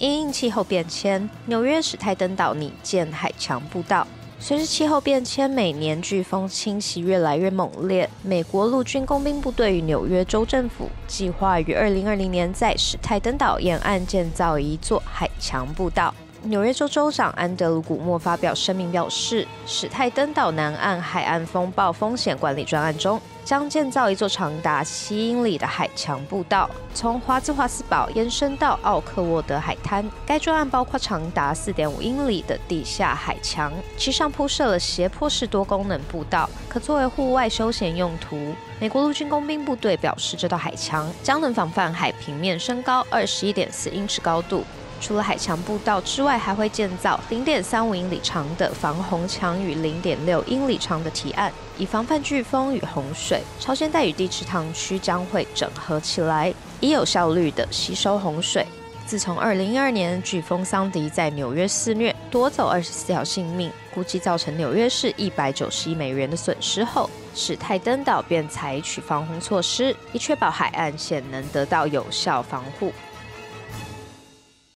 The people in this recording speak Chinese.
因应气候变迁，纽约史泰登岛拟建海墙步道。随着气候变迁，每年飓风侵袭越来越猛烈。美国陆军工兵部队与纽约州政府计划于二零二零年在史泰登岛沿岸建造一座海墙步道。纽约州州长安德鲁·古默发表声明表示，史泰登岛南岸海岸风暴风险管理专案中将建造一座长达七英里的海墙步道，从华兹华斯堡延伸到奥克沃德海滩。该专案包括长达四点五英里的地下海墙，其上铺设了斜坡式多功能步道，可作为户外休闲用途。美国陆军工兵部队表示，这道海墙将能防范海平面升高二十一点四英尺高度。除了海墙步道之外，还会建造零点三五英里长的防洪墙与零点六英里长的堤岸，以防范飓风与洪水。朝鲜带与地池塘区将会整合起来，以有效率地吸收洪水。自从二零一二年飓风桑迪在纽约肆虐，夺走二十四条性命，估计造成纽约市一百九十亿美元的损失后，史泰登岛便采取防洪措施，以确保海岸线能得到有效防护。